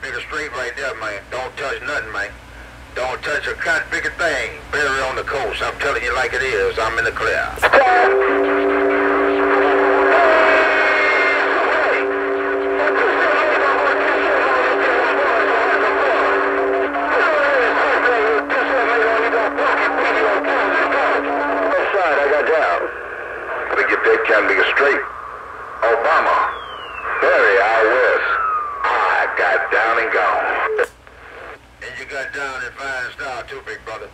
That straight right there, man. Don't touch nothing, man. Don't touch a cotton bigger thing. Barry on the coast. I'm telling you like it is. I'm in the clear. side, I got down. Gotta get that can bigger straight. Obama. Barry out west. I got down and gone. And you got down in fine style too, big brother.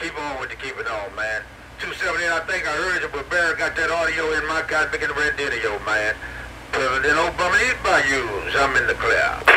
Keep on with the keep it on, man. 278, I think I heard you, but Barry got that audio in my car picking the red video, man. President Obama, these bayous. I'm in the clear.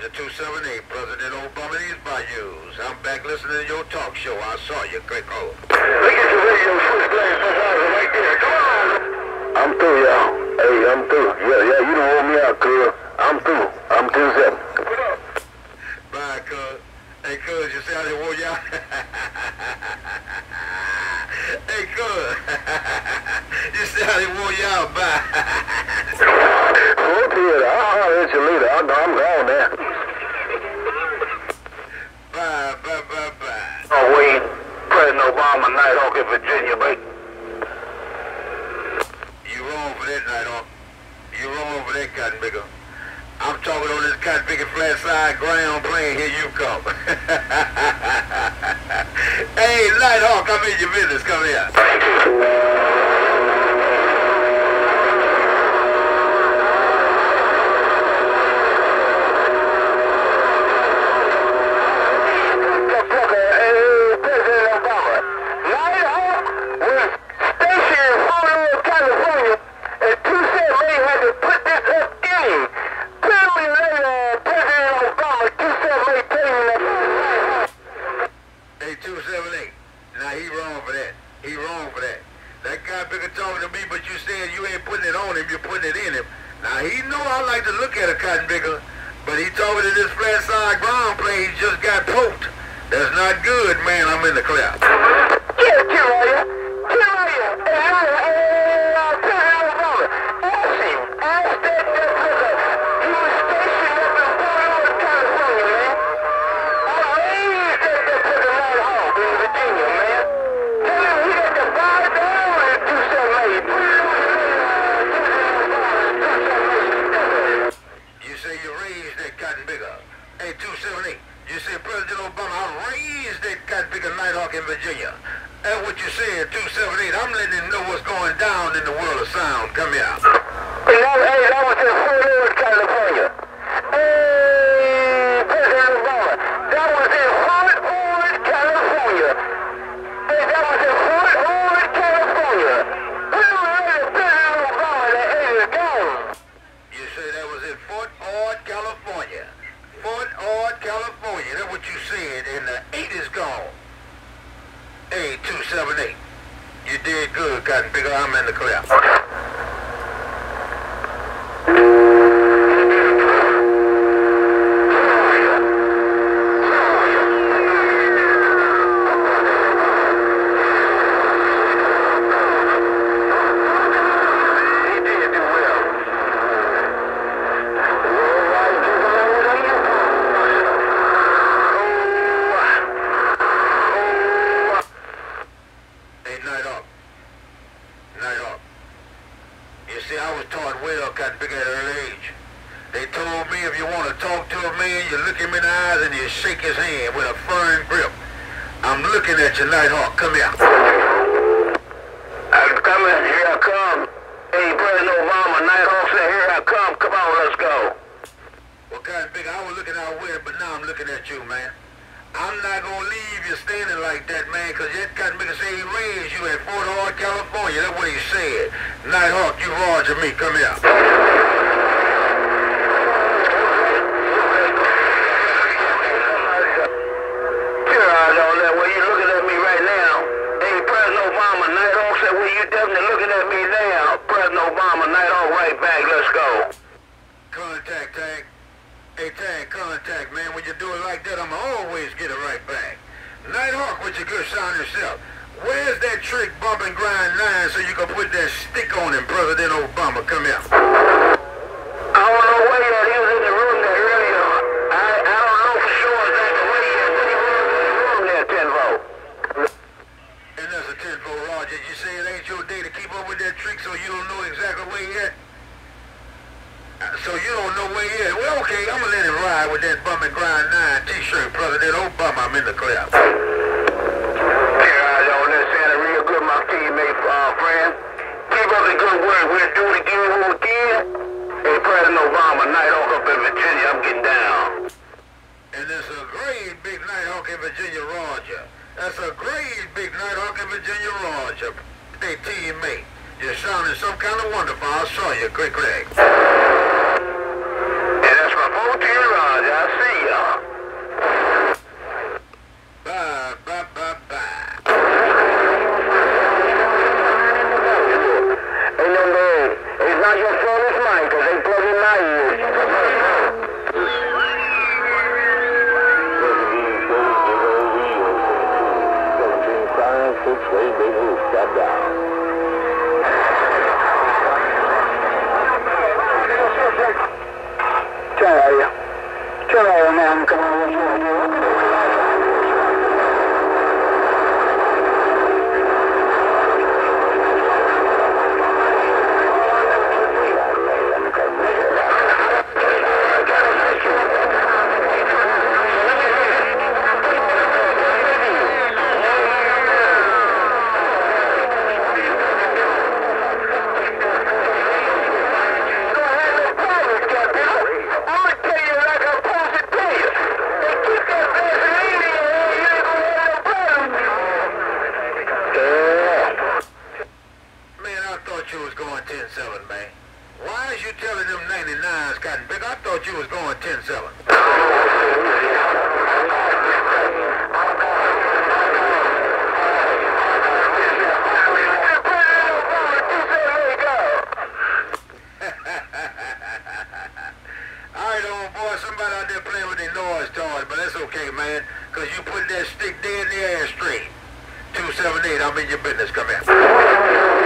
410 Roger 278, President Obama, these bayous. I'm back listening to your talk show. I saw you, Greco. Look at the radio switchblade right there. Come on. I'm through, y'all. Hey, I'm through. Yeah, yeah, you don't hold me out, cuz. I'm through. I'm 2-7. Bye, cuz. Hey, cuz, you see how they wore y'all? hey, cuz. you see how they wore y'all? Bye. Look here. I'll holler at you later. I'm, I'm gone now. bye, bye, bye, bye. Oh, Wayne. Obama, Nighthawk in Virginia, baby. You wrong for that, Nighthawk. You wrong for that, Cotton Picker. I'm talking on this Cotton Picker flat side ground plane. Here you come. hey, Nighthawk, I'm in your business. Come here. President Obama. Nighthawk was stationed in Honolulu, California, and two said they had to put this up in him. Tell me later, President Obama, two said they paid him Hey, 278. Now, he wrong for that. He wrong for that. That guy bigger talking to me, but you said you ain't putting it on him, you're putting it in him. Now, he know I like to look at a cotton picker, but he told me that this flat side ground plane he just got poked. That's not good, man. I'm in the clear. You said, 278. I'm letting him know what's going down in the world of sound. Come here. That, hey, that was Hey, 278. You did good, Cotton Picker. I'm in the clear. Okay. He did do well. Hey, Night Hawk. Night Hawk. You see, I was taught well, Cotton Picker, at an early age. They told me if you want to talk to a man, you look him in the eyes and you shake his hand with a firm grip. I'm looking at you, Night Hawk. Come here. I'm coming. Here I come. Hey, President Obama, Nighthawk said, here I come. Come on, let's go. Well, Cotton Picker, I was looking out west, but now I'm looking at you, man. I'm not gonna leave you standing like that, man, 'cause that Cotton Picker said he raised you at Fort Hart, California. That's what he said. Night Hawk, you Roger me. Come here. Sure, I don't know. Well, you looking at me right now. Hey, President Obama, Nighthawk said, well, you definitely looking at me now. President Obama, Nighthawk right back. Let's go. Contact, Tag. Hey, Tag, contact, man. When you do it like that, I'ma always get it right back. Nighthawk with your good sounding yourself. Where's that trick bump and grind nine so you can put that stick on him, President Obama? Come here. I don't know where yet. He was in the room there earlier. I, I don't know for sure exactly where he is, but he was in the room there, Tenvo. And that's a 10 for Roger. You say it ain't your day to keep up with that trick so you don't know exactly where he at? Uh, So you don't know where he at? Well, okay, I'm gonna let him ride with that Bum and grind nine t-shirt, President Obama. I'm in the clear. Here I don't that sounded real good, my teammate, uh, friend. Keep up the good work. We'll do it again when we can. Hey, President Obama, Nighthawk up in Virginia. I'm getting down. And there's a great big Nighthawk in Virginia, Roger. That's a great big Nighthawk in Virginia, Roger. Hey, teammate, you're sounding some kind of wonderful. I saw you, Quick Craig. And that's my 14 Roger. I see y'all. Bye, bye, bye, bye. Hey, number eight. It's not your phone, it's mine, because they plug in my ears. Tell you. Tell you, man, come on, what you want to do? Go ahead, no problem, Captain. I'm gonna tell you like I'm supposed to tell you. Hey, keep that Vaseline in your hand, you ain't gonna have no problem. Yeah. Man, I thought you was going 10-7, man. Why is you telling them 99s, Cotton Big? I thought you was going 10-7. All right, old boy, somebody out there playing with their noise toys, but that's okay, man, because you put that stick dead in the air straight. 278, I'm in your business. Come here.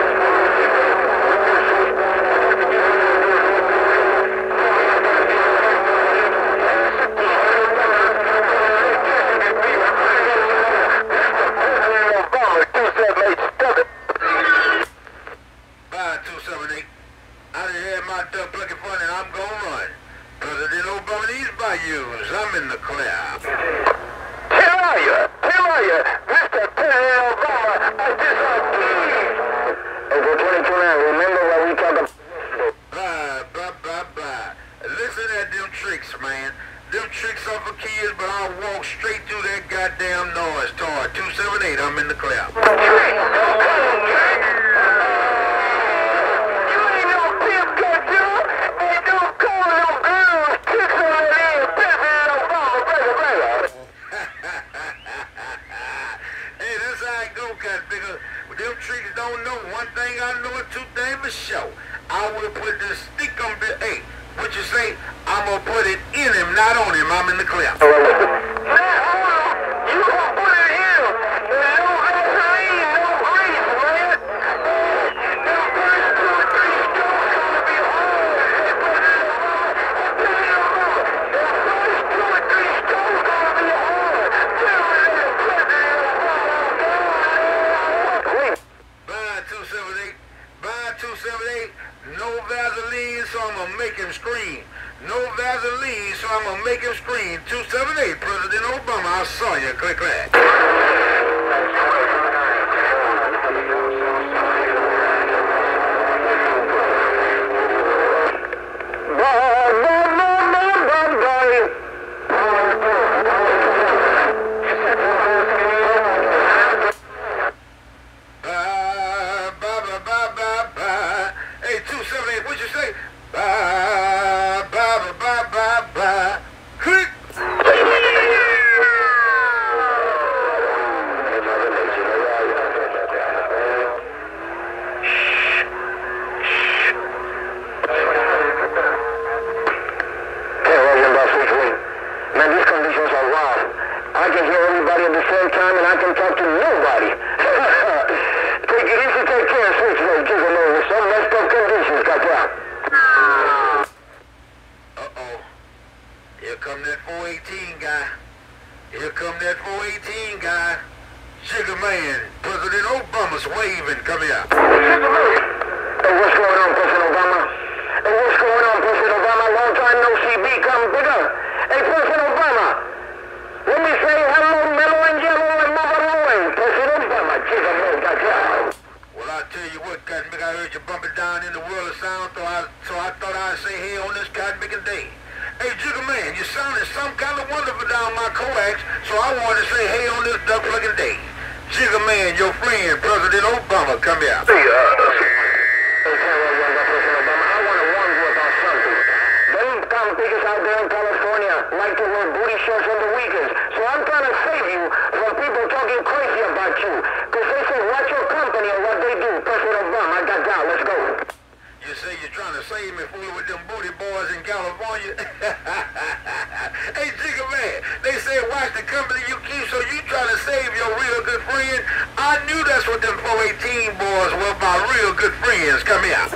Good friends.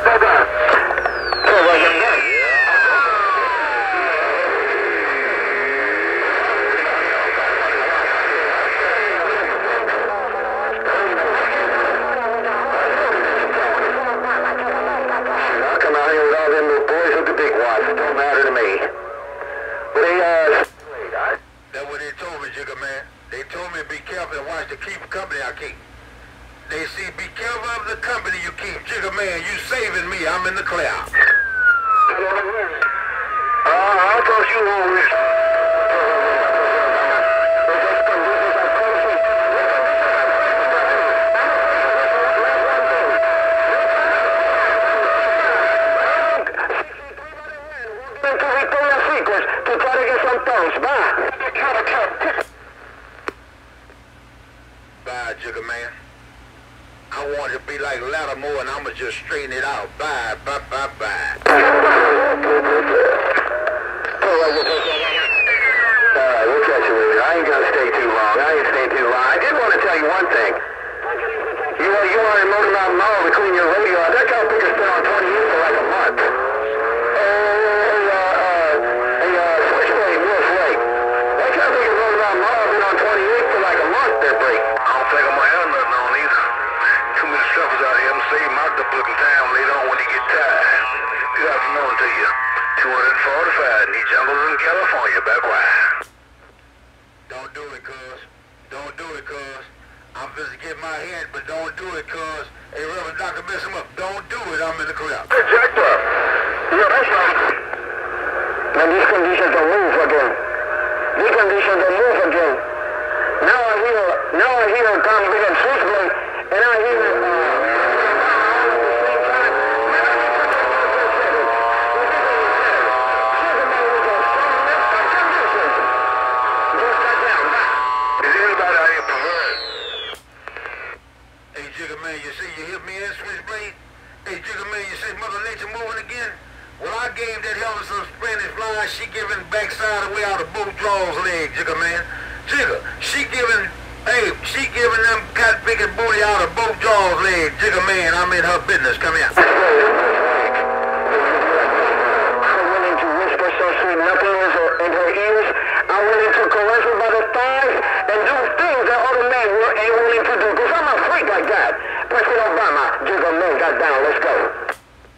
are willing to caress into by the thighs and do things that other men were, ain't willing to do. Because I'm a freak like that. President Obama, give a man that down. Let's go.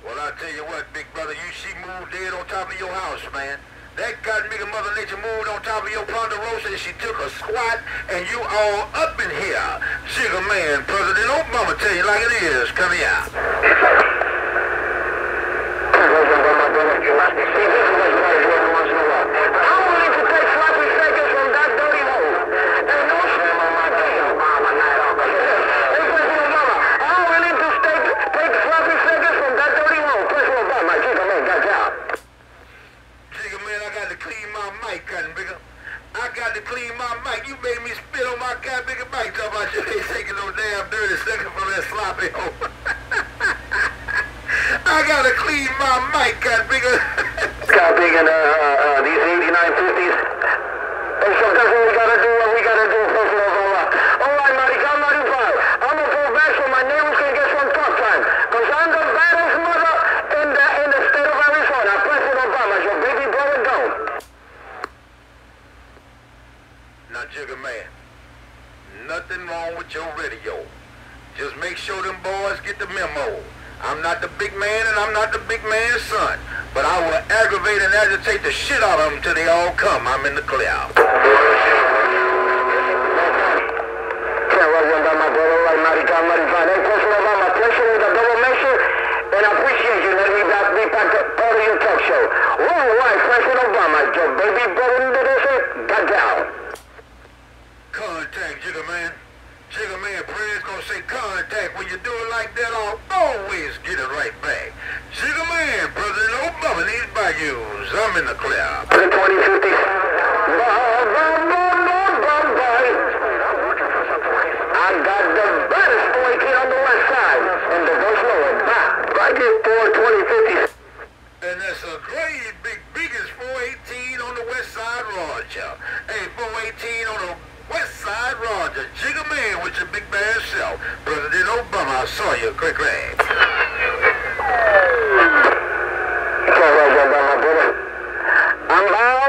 Well, I tell you what, big brother, you see moon dead on top of your house, man. That got me the mother nature moved on top of your ponderosa and she took a squat and you all up in here. Jigger man, President Obama tell you like it is. Come here. clean my mic. You made me spit on my god Bigger, mic. Talk about you ain't taking no damn dirty second from that sloppy hoe. I gotta clean my mic, god bigger, uh, uh, uh, these nothing wrong with your radio. Just make sure them boys get the memo. I'm not the big man and I'm not the big man's son, but I will aggravate and agitate the shit out of them till they all come. I'm in the clear. President Obama, your baby brother, God down. Jigga Man. Jigga Man prayer's gonna say contact. When you do it like that, I'll always get it right back. Jigga Man, brother, no bummer, these bayous. I'm in the clear. 2057. And that's a great big, biggest 418 on the west side, Roger. Hey, 418 on the Westside Roger, jigger man with your big bad self. President Obama, I saw you, quick rag. I'm out.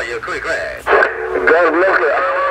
Down. I saw you. Quick, quick. God bless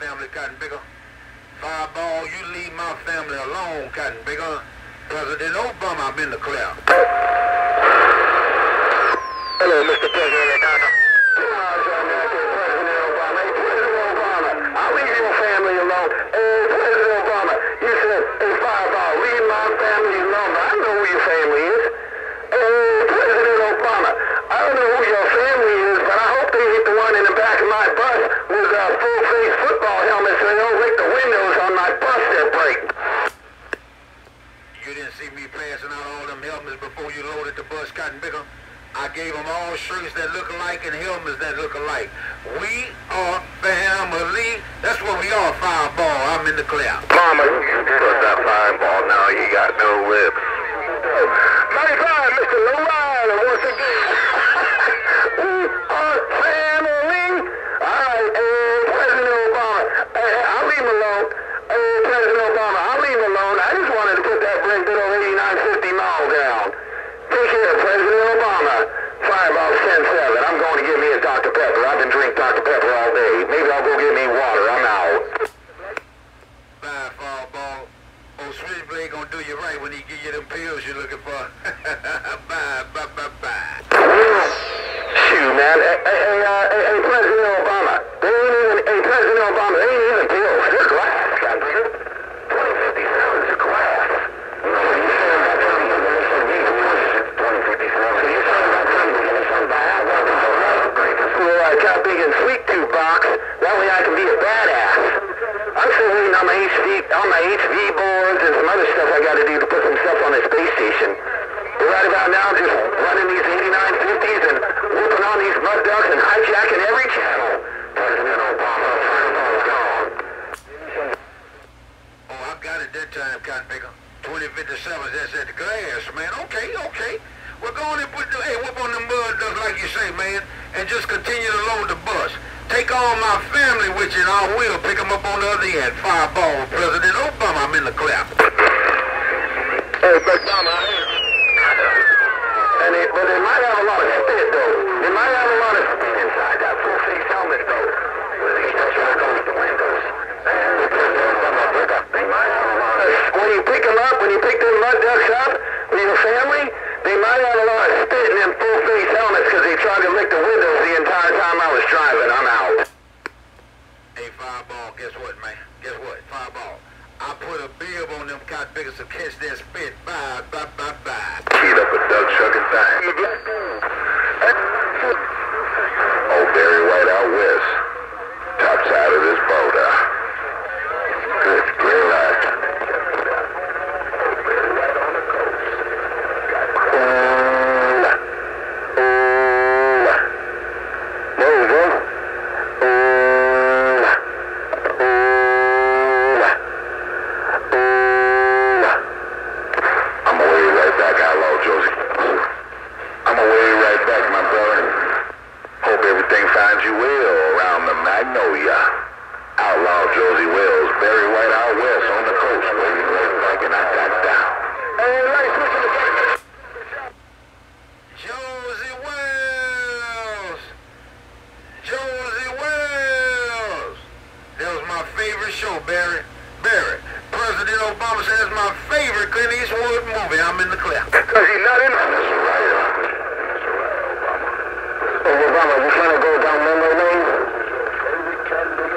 family, Cotton Bigger? Fireball, you leave my family alone, Cotton Bigger. President Obama, I'm in the clear. Hello, Mr. President. President Obama. Hey, President Obama, I'll leave your family alone. Hey, President Obama, you said, hey, Fireball, leave my family alone. I know who your family is. Hey, President Obama, I don't know who your family is, but I hope they hit the one in the back of my bus with uh, full-face football helmets so they don't lick the windows on my bus that break. You didn't see me passing out all them helmets before you loaded the bus, Cotton Bigger. I gave them all shirts that look alike and helmets that look alike. We are family. That's what we are, Fireball. I'm in the clear. Mama, you put that fireball now. You got no lips. 95, Mr. Lowrider, once again. we are family. All right, uh, President Obama. Uh, I'll leave him alone. Uh, President Obama, I'll leave him alone. I just wanted to put that brick bit over 8950 mile down. Take care, President Obama. Fireball 10-7. I'm going to get me a Dr. Pepper. I've been drinking Dr. Pepper all day. Maybe I'll go get me water. I'm out. Bye, Fireball. Old Switchblade gonna do you right when he give you them pills you're looking for. bye, bye, bye, bye. Shoot, man. Hey, hey, uh, hey, hey, President Obama. They ain't even, hey, President Obama, they ain't even pills. They're glass, goddamn. 2057 is glass. No, you said about time you're gonna send me 2057. So you said about time you're gonna send Viagra to the upgrade this little uh, Chop Big and Sweet Tooth box. That way I can be a badass. I'm still waiting on my HV, on my some I gotta do to put some stuff on the space station. But right about now, just running these 8950s and whooping on these mud ducks and hijacking every channel. President Obama, fireball's gone. Oh, I've got it that time, Cotton Picker. 2057, that's at the glass, man. Okay, okay. We're going and put the, hey, whip on the mud ducks like you say, man, and just continue to load the bus. Take all my family with you, and I will pick them up on the other end. Fireball, President Obama, I'm in the clap. Hey, Big Mama, I. And they, but they might have a lot of spit, though. They might have a lot of spit inside that full-face helmet, though. With these touching those the windows. They might have a lot of... When you pick them up, when you pick them mud ducks up with your family, they might have a lot of spit in them full-face helmets because they tried to lick the windows the entire time I was driving. I'm out. Hey, Fireball, guess what, man? Guess what? Fireball. I put a bib on them cotton pickers to catch that spit. Bye, bye, bye, bye. Cheat up a duck chucking thing. Old Barry White out west. Top side of this boulder.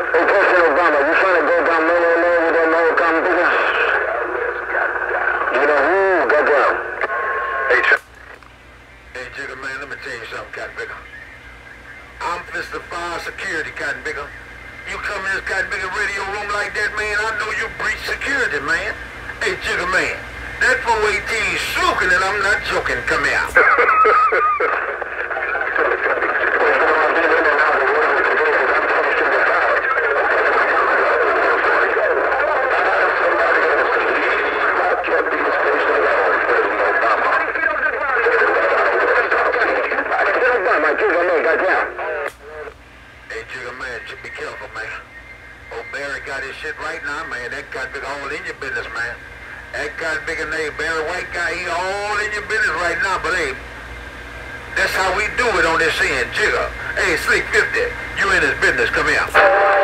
Hey, President Obama, trying to go down? You know who? Hey, Hey, Jigga, man, let me tell you something, Captain Bigger. I'm Mr. Fire Security, Captain Bigger. You come in this Cotton radio room like that, man, I know you breach security, man. Hey, Jigga, man, that 418 is smoking and I'm not joking. Come here. bigger name, Barry White guy. He all in your business right now, but hey, that's how we do it on this end. Jigger. Hey, Slick 50, you in his business. Come here.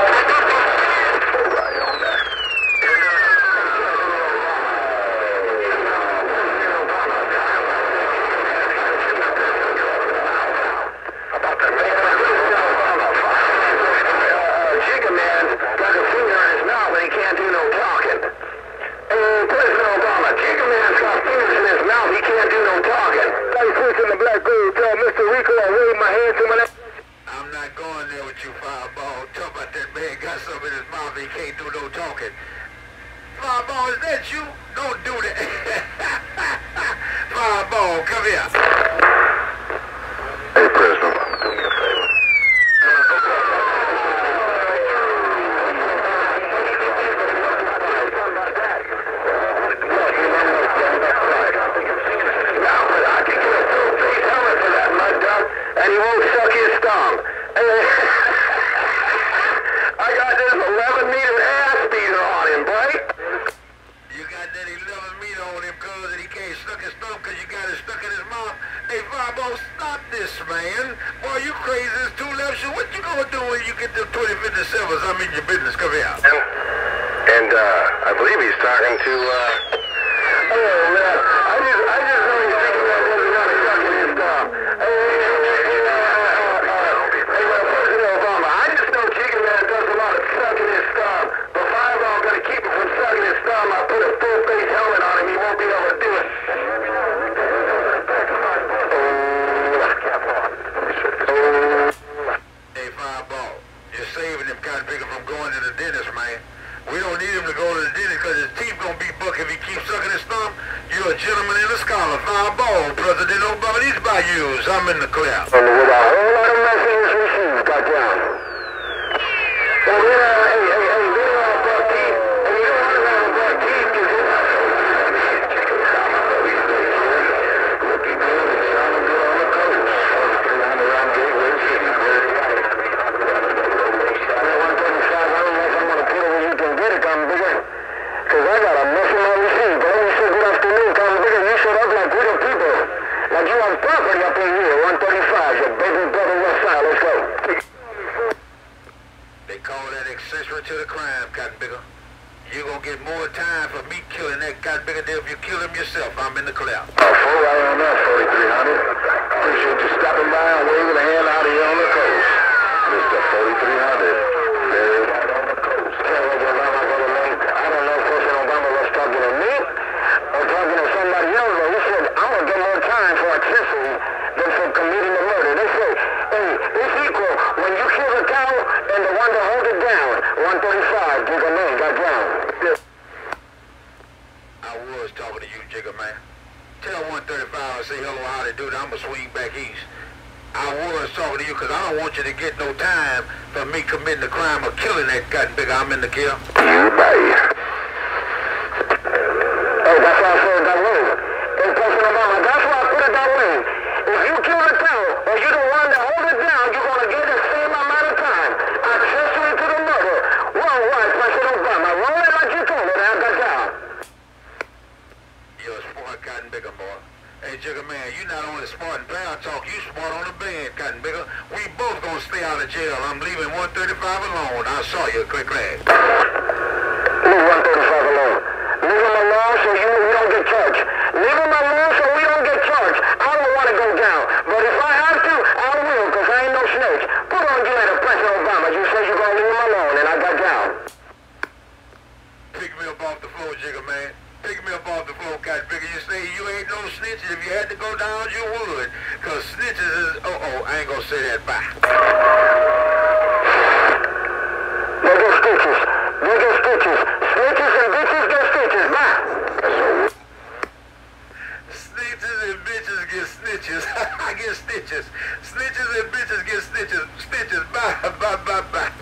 man. We don't need him to go to the dentist because his teeth going to be buck if he keeps sucking his thumb. You're a gentleman and a scholar. Fine ball, President Obama. These by yous. I'm in the clear. And with a whole lot of messages received, down say hello, how they do. I'm going to swing back east. I was talking to you because I don't want you to get no time for me committing the crime of killing that gotten bigger. I'm in the kill. You, bye. Oh, that's awesome. Jigger Man. You not only smart in pound talk, you smart on the band, Cotton Bigger. We both gonna stay out of jail. I'm leaving 135 alone. I saw you, click clack. smoke got bigger. You say you ain't no snitch. If you had to go down, you would. Because snitches is... Uh-oh, I ain't going to say that. Bye. They get stitches. They get stitches. Snitches and bitches get snitches. Bye. Snitches and bitches get snitches. I get stitches. Snitches and bitches get snitches. Stitches. Bye, bye, bye, bye.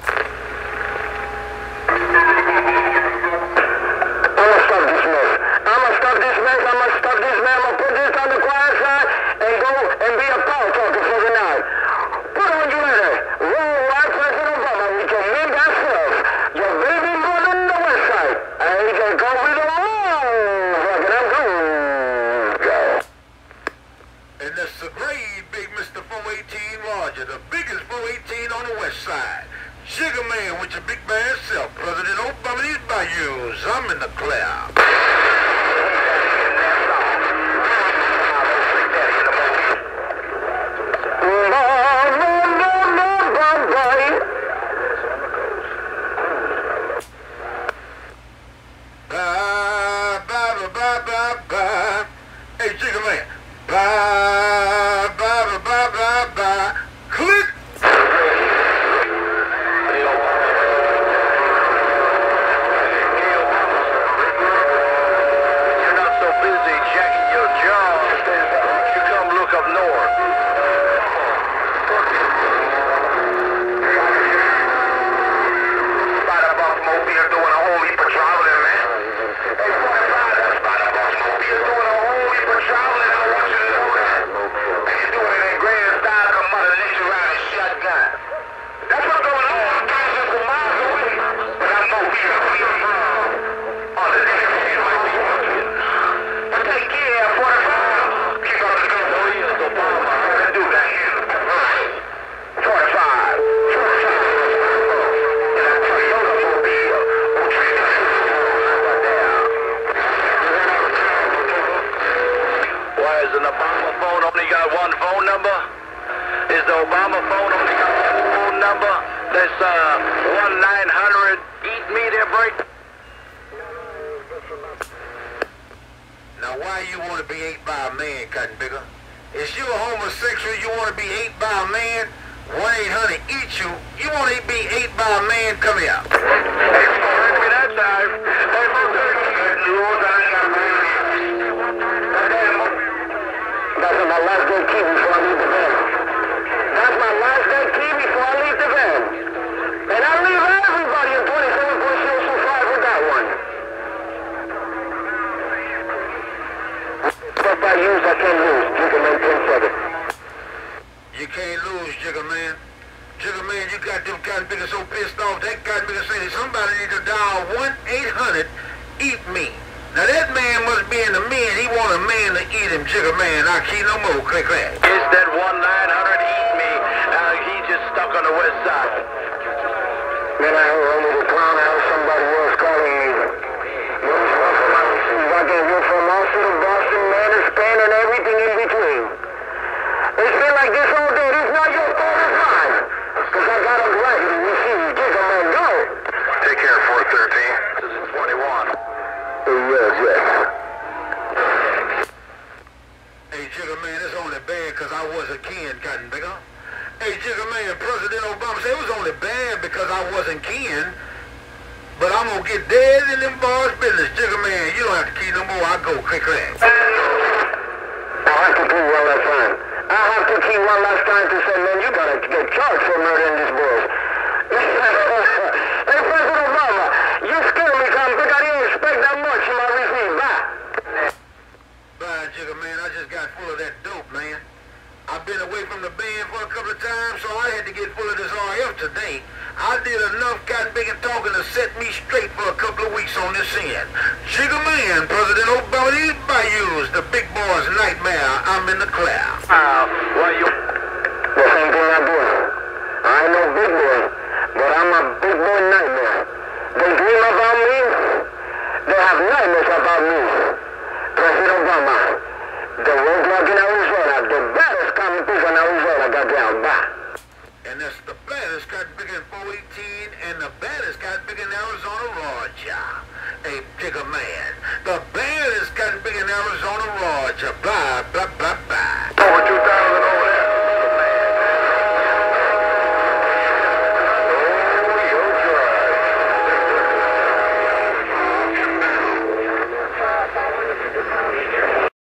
But by use, I can't lose. Drink man 10 seconds. You can't lose, Jigger Man. Jigger Man, you got them cotton pickers so pissed off. That cotton picker say that somebody need to dial 1-800 Eat Me. Now that man must be in the men. He want a man to eat him, Jigger Man. I keep no more. Click, click. Is that 1-900 Eat Me? Uh, he just stuck on the west side. Then I heard under the clown house somebody was calling me. Those were from overseas. I can hear from also to Boston, man, Spain, and everything in between. It's been like this all day. This not your fault, it's mine. Because I got a right to receive. Give a man go. Take care, 413. This is 21. Yes, yes. Hey, Jigger Man, it's only because I wasn't kin, Cotton Picker. Hey, Jigger Man, President Obama said it was only bad because I wasn't kin. But I'm going to get dead in them boys' business. Jigger Man, you don't have to keep no more. I go click, click. I have to key one last time. I have to key one last time to say, man, you gotta get charged for murdering these boys. hey, President Obama, you scared me, come big. I didn't expect that much in my receipt. Bye. Bye, Jigger Man. I just got full of that dope, man. I've been away from the band for a couple of times, so I had to get full of this RF today. I did enough cotton picking talking to set me straight for a couple of weeks on this end. Jigger Man, President Obama, these bayous, the big boy's nightmare. I'm in the clear. Uh, why you... The same thing I do. I ain't no big boy, but I'm a big boy nightmare. They dream about me. They have nightmares about me. President Obama, the roadblock in Arizona, the baddest common piece in Arizona got down. Bye. And that's the baddest cotton picking in 418 and the baddest cotton picking in Arizona, Roger. Hey, bigger Man. The baddest cotton picking in Arizona, Roger. blah, blah, blah, blah,